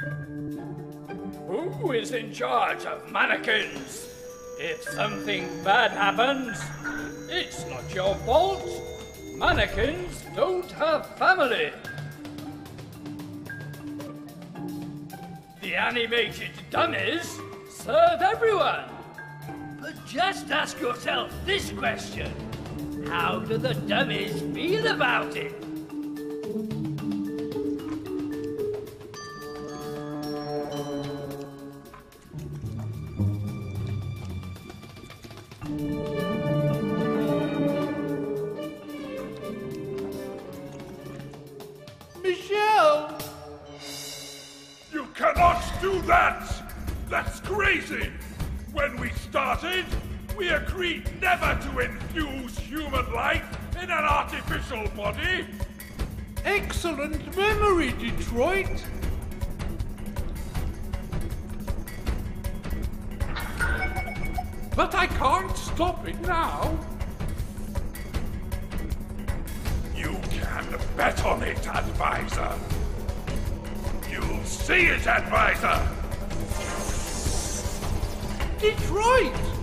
Who is in charge of mannequins? If something bad happens, it's not your fault. Mannequins don't have family. The animated dummies serve everyone. But just ask yourself this question. How do the dummies feel about it? Artificial body! Excellent memory, Detroit! But I can't stop it now. You can bet on it, Advisor! You'll see it, Advisor! Detroit!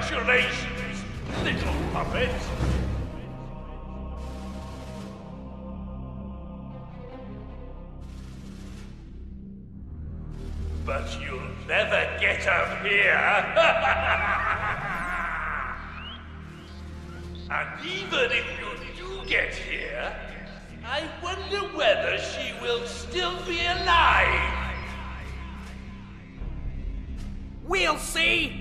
Congratulations, little puppet! But you'll never get up here! and even if you do get here, I wonder whether she will still be alive! We'll see.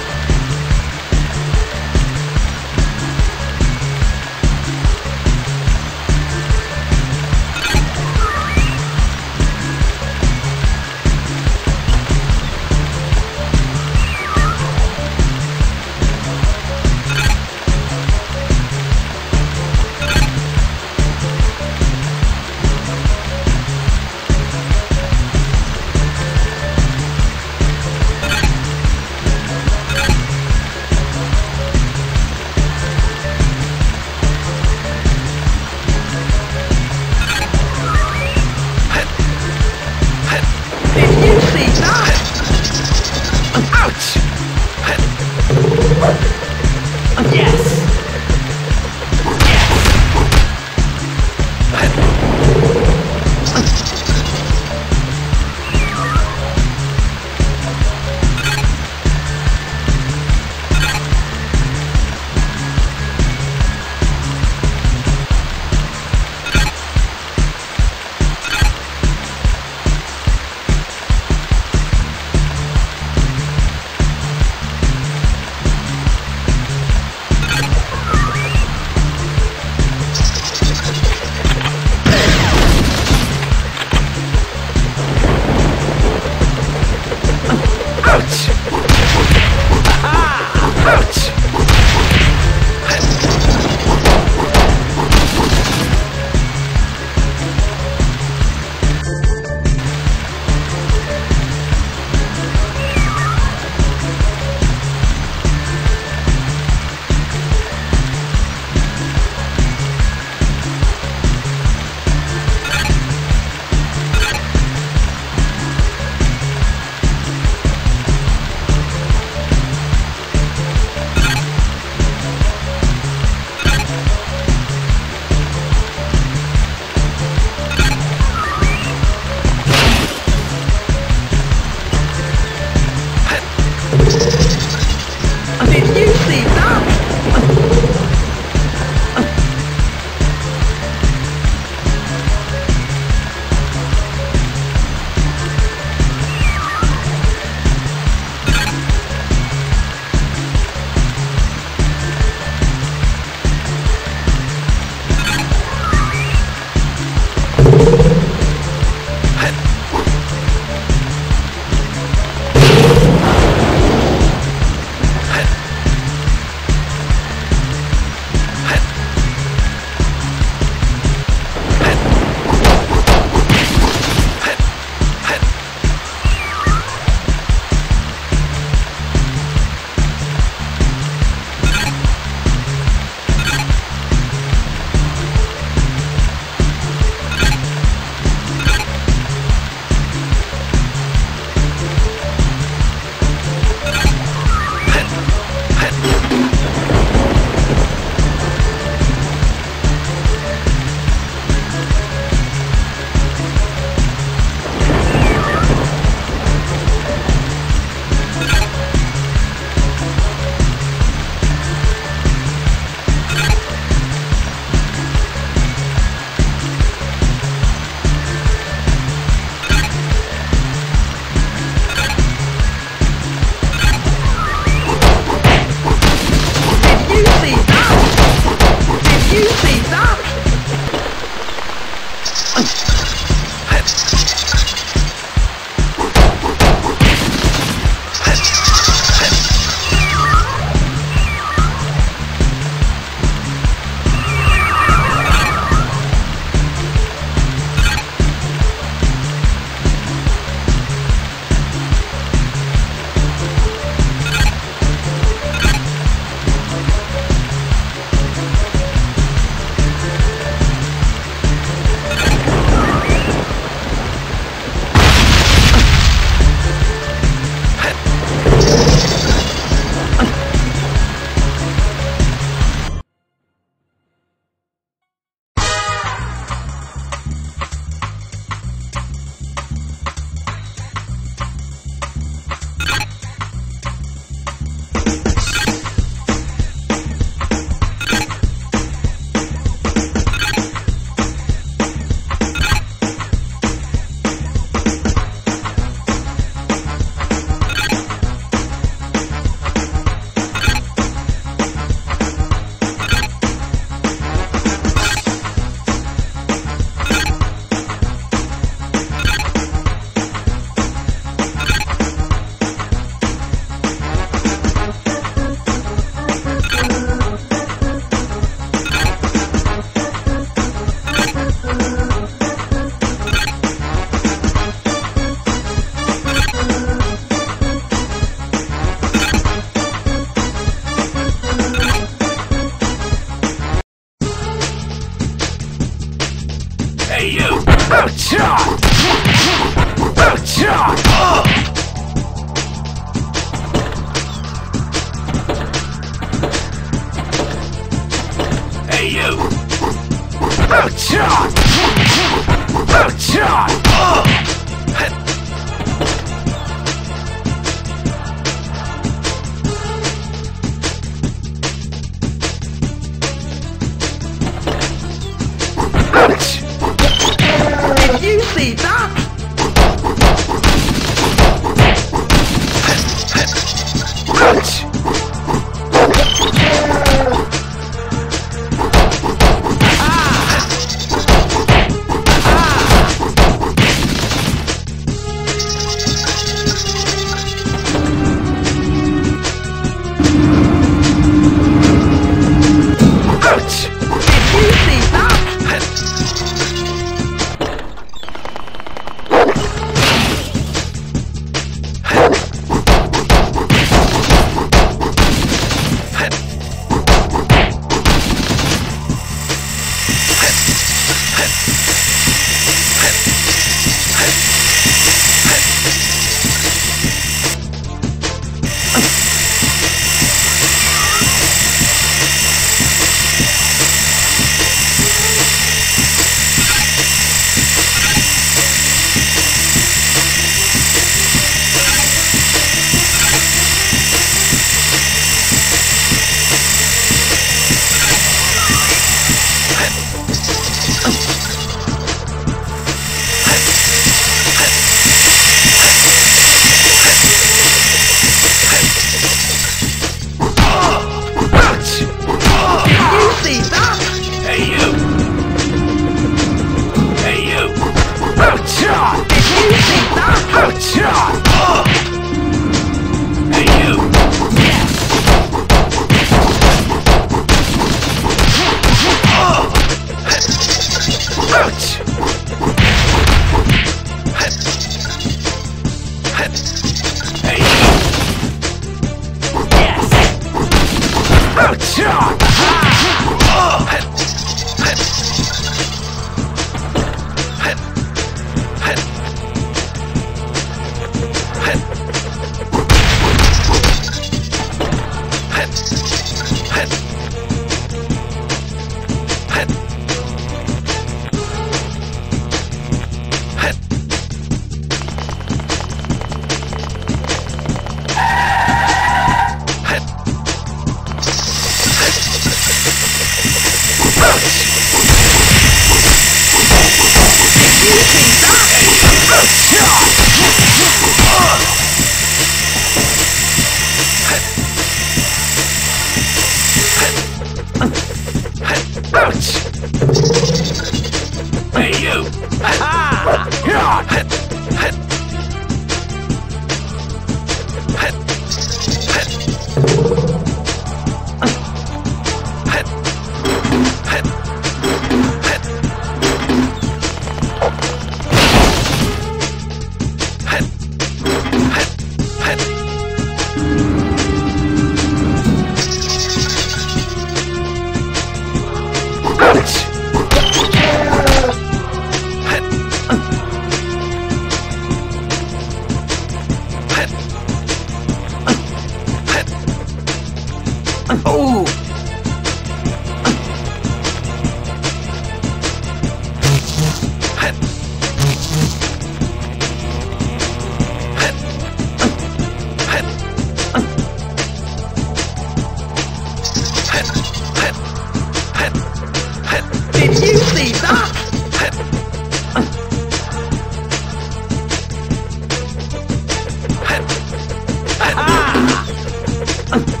Did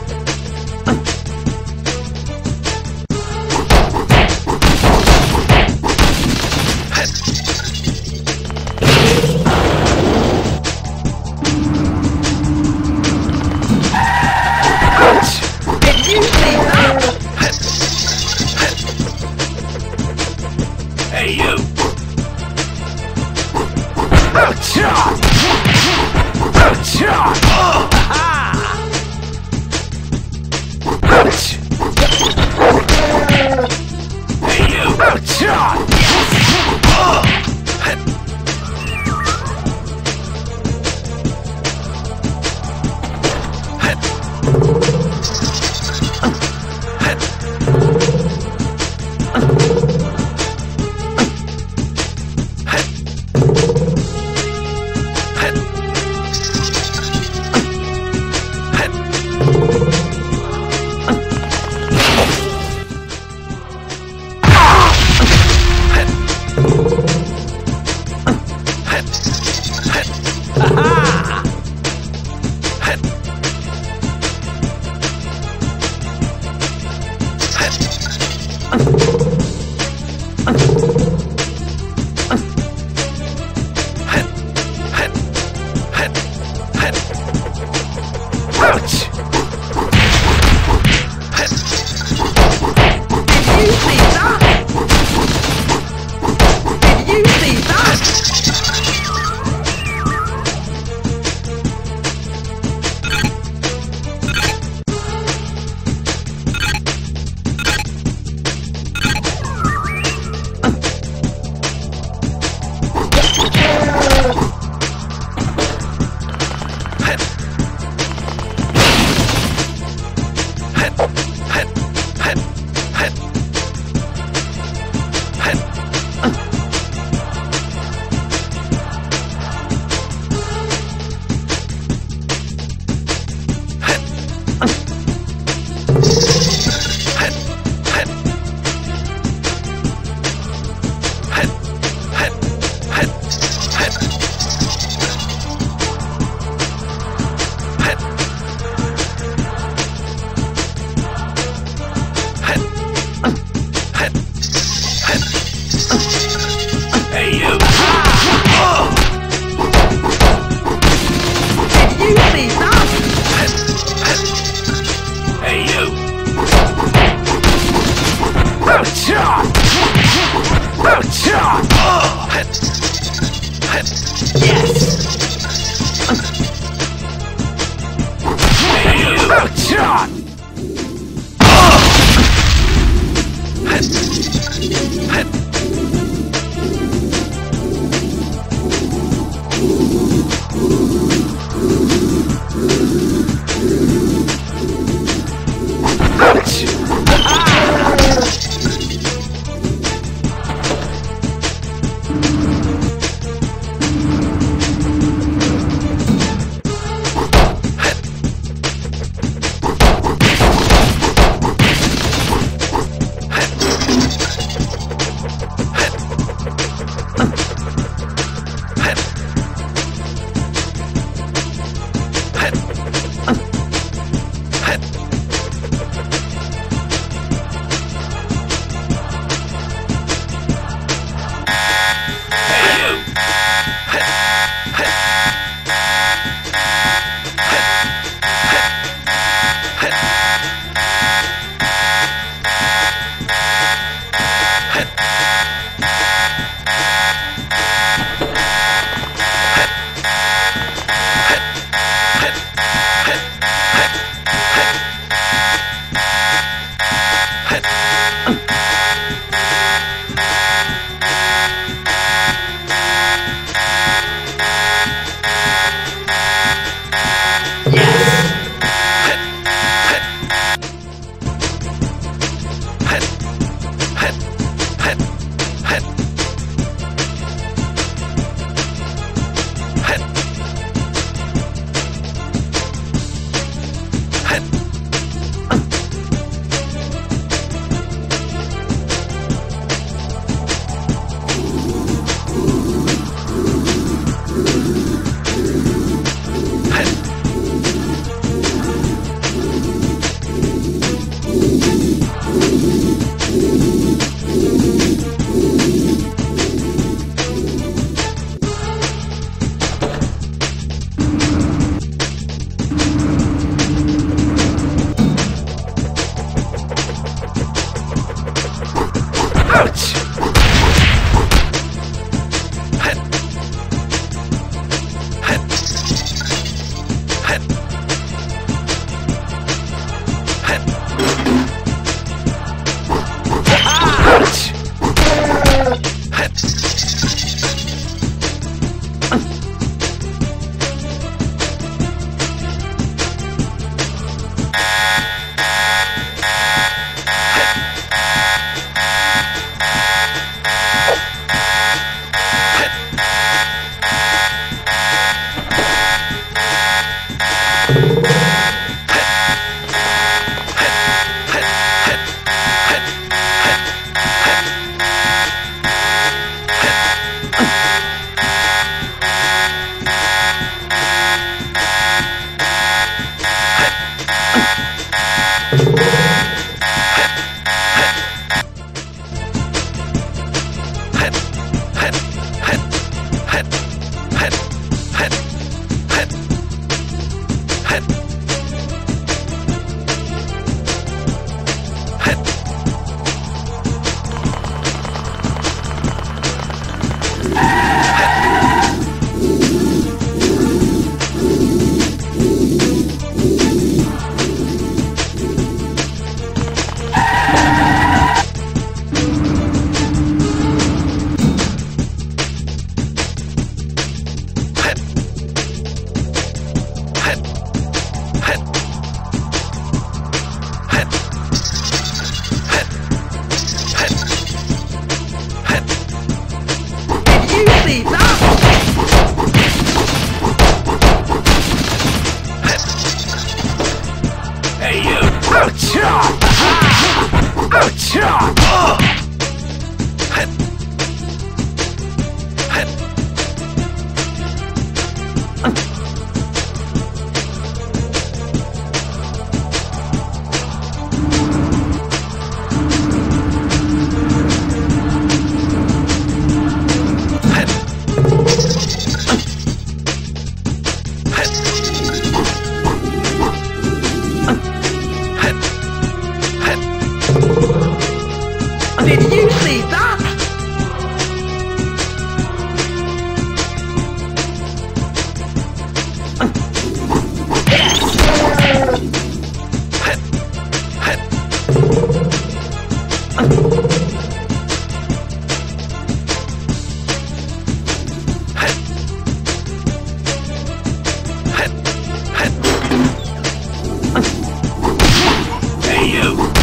you!